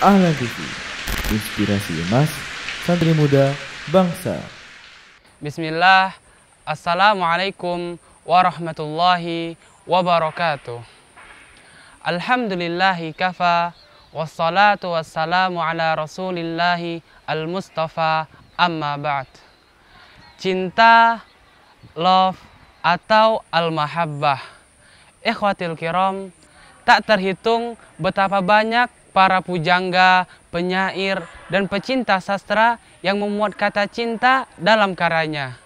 Ahlan TV, inspirasi emas, santri muda, bangsa. Bismillah, Assalamualaikum warahmatullahi wabarakatuh. Alhamdulillahi kafa, wassalatu wassalamu ala rasulillahi al-mustafa amma ba'd. Cinta, love, atau al-mahabbah. Ikhwatil kiram, tak terhitung betapa banyak para pujangga, penyair, dan pecinta sastra yang memuat kata cinta dalam karyanya.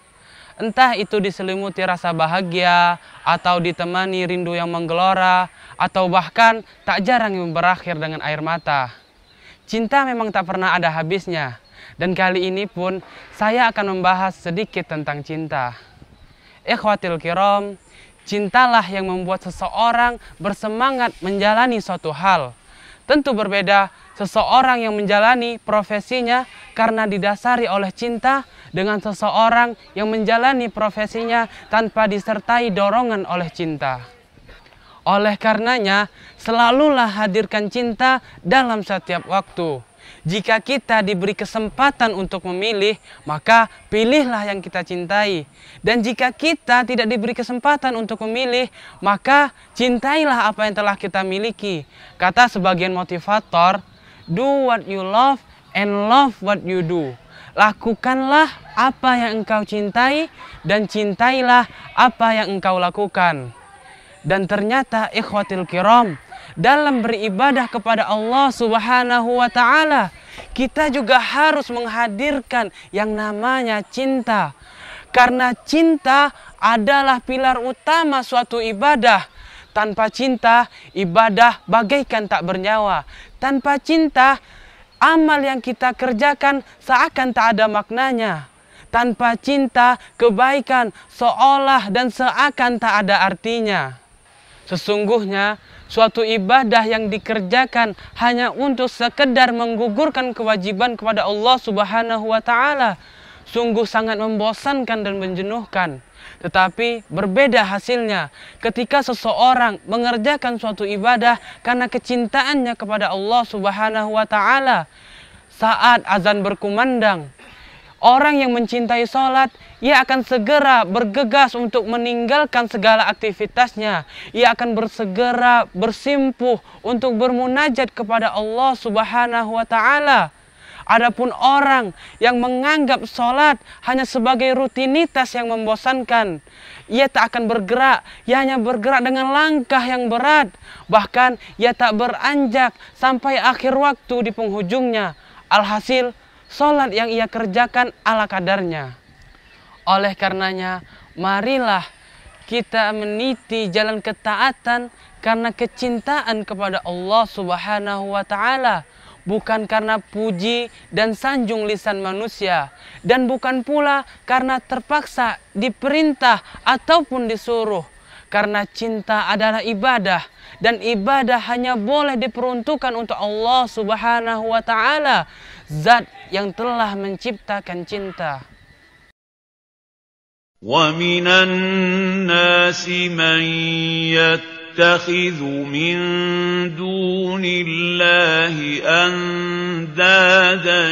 Entah itu diselimuti rasa bahagia, atau ditemani rindu yang menggelora, atau bahkan tak jarang yang berakhir dengan air mata. Cinta memang tak pernah ada habisnya, dan kali ini pun saya akan membahas sedikit tentang cinta. Ikhwatil kiram, cintalah yang membuat seseorang bersemangat menjalani suatu hal Tentu berbeda seseorang yang menjalani profesinya karena didasari oleh cinta dengan seseorang yang menjalani profesinya tanpa disertai dorongan oleh cinta. Oleh karenanya, selalulah hadirkan cinta dalam setiap waktu. Jika kita diberi kesempatan untuk memilih, maka pilihlah yang kita cintai. Dan jika kita tidak diberi kesempatan untuk memilih, maka cintailah apa yang telah kita miliki. Kata sebagian motivator, do what you love and love what you do. Lakukanlah apa yang engkau cintai dan cintailah apa yang engkau lakukan. Dan ternyata ikhwatil kiram, dalam beribadah kepada Allah Subhanahu wa taala, kita juga harus menghadirkan yang namanya cinta. Karena cinta adalah pilar utama suatu ibadah. Tanpa cinta, ibadah bagaikan tak bernyawa. Tanpa cinta, amal yang kita kerjakan seakan tak ada maknanya. Tanpa cinta, kebaikan seolah dan seakan tak ada artinya. Sesungguhnya suatu ibadah yang dikerjakan hanya untuk sekedar menggugurkan kewajiban kepada Allah Subhanahu wa taala sungguh sangat membosankan dan menjenuhkan. Tetapi berbeda hasilnya ketika seseorang mengerjakan suatu ibadah karena kecintaannya kepada Allah Subhanahu wa taala. Saat azan berkumandang, Orang yang mencintai sholat, ia akan segera bergegas untuk meninggalkan segala aktivitasnya. Ia akan bersegera bersimpuh untuk bermunajat kepada Allah Subhanahu wa Ta'ala. Adapun orang yang menganggap sholat hanya sebagai rutinitas yang membosankan, ia tak akan bergerak, ia hanya bergerak dengan langkah yang berat. Bahkan ia tak beranjak sampai akhir waktu di penghujungnya. Alhasil, Sholat yang ia kerjakan ala kadarnya. Oleh karenanya, marilah kita meniti jalan ketaatan karena kecintaan kepada Allah Subhanahu wa taala, bukan karena puji dan sanjung lisan manusia dan bukan pula karena terpaksa diperintah ataupun disuruh. Karena cinta adalah ibadah dan ibadah hanya boleh diperuntukkan untuk Allah Subhanahu wa taala, zat yang telah menciptakan cinta. ومن الناس من يتخذ من دون الله اندادا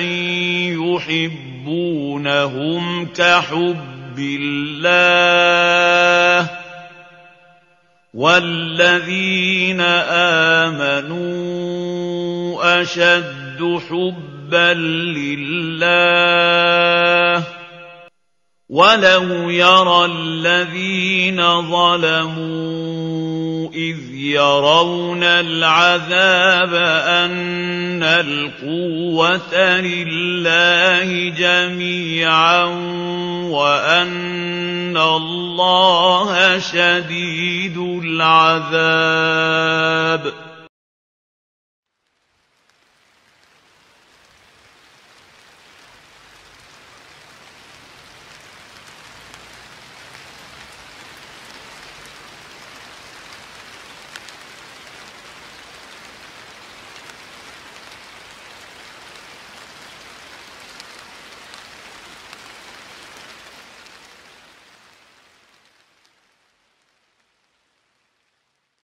يحبونهم كحب الله والذين امنوا اشد حبا لله ولو يرى الذين ظلموا اذ يرون العذاب ان القوه لله جميعا وان الله شديد العذاب